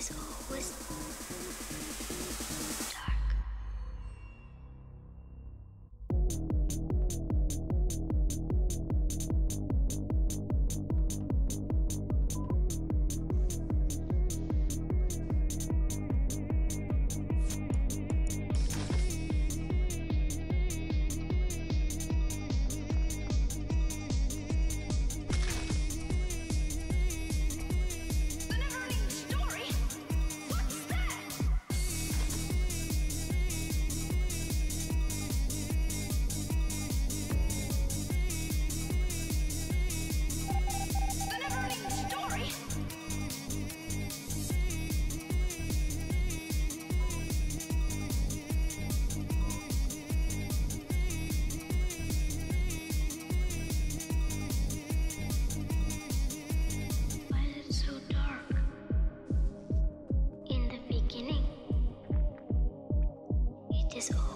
is always is over.